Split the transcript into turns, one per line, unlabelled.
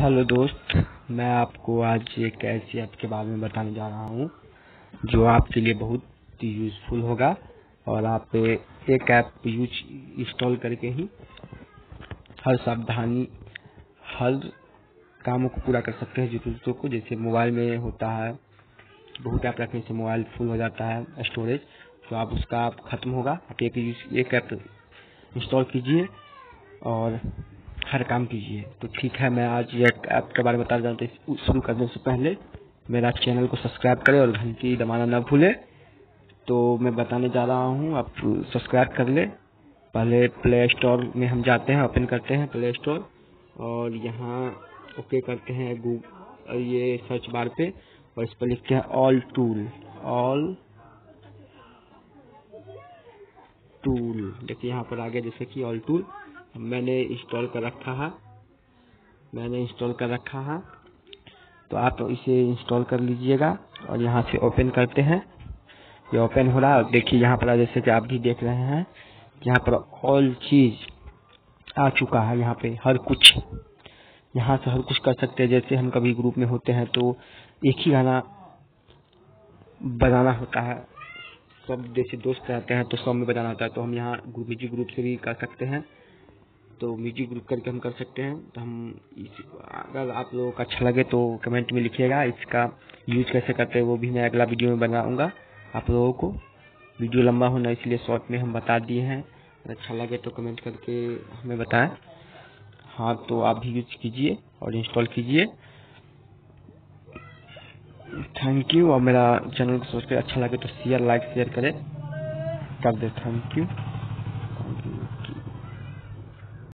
Hello दोस्त, मैं आपको आज एक ऐसी ऐप के बारे में बताने जा रहा हूँ, जो आपके लिए बहुत यूज़फुल होगा, और आप एक ऐप यूज़ इंस्टॉल करके ही हर सावधानी, हर कामों को पूरा कर सकते हैं ज़रूरतों को। जैसे मोबाइल में होता है, बहुत ऐप रखने से मोबाइल फुल हो जाता है स्टोरेज तो आप उसका आप ख़त्म होगा। आप एक एक ऐप इंस्टॉल कीजिए, और हर काम कीजिए। तो ठीक है, मैं आज एक ऐप के बारे में बता रहा हूँ तो शुरू करने से पहले मेरा चैनल को सब्सक्राइब करें और घंटी दबाना न भूलें। तो मैं बताने जा रहा हूँ, आप सब्सक्राइब कर ले। पहले प्ले स्टोर में हम जाते हैं, ओपन करते हैं प्ले स्टोर और यहाँ ओके करते हैं गूगल ये सर्च बार पे और इस पर लिखते हैं ऑल टूल ऑल टूल देखिए यहाँ पर आगे जैसे कि ऑल टूल मैंने इंस्टॉल कर रखा है। मैंने इंस्टॉल कर रखा है। तो आप इसे इंस्टॉल कर लीजिएगा और यहाँ से ओपन करते हैं। ये ओपन हो रहा है। देखिए यहाँ पर जैसे कि आप भी देख रहे हैं, यहाँ पर ऑल चीज़ आ चुका है। यहाँ पे हर कुछ, यहाँ से हर कुछ कर सकते हैं। जैसे हम कभी ग्रुप में होते हैं तो एक ही गाना बजाना होता है। सब जैसे दोस्त रहते हैं तो सब में बजाना होता है। तो हम यहाँ म्यूज़िक ग्रुप से भी कर सकते हैं। तो म्यूज़िक ग्रुप करके हम कर सकते हैं। तो हम इस, अगर आप लोगों को अच्छा लगे तो कमेंट में लिखिएगा, इसका यूज़ कैसे करते हैं वो भी मैं अगला वीडियो में बनाऊँगा। आप लोगों को वीडियो लंबा होना इसलिए शॉर्ट में हम बता दिए हैं। अच्छा लगे तो कमेंट करके हमें बताएँ। हाँ तो आप भी यूज़ कीजिए और इंस्टॉल कीजिए। थैंक यू और मेरा चैनल को सोच के अच्छा लगे तो शेयर लाइक शेयर करें। कर दे। Thank you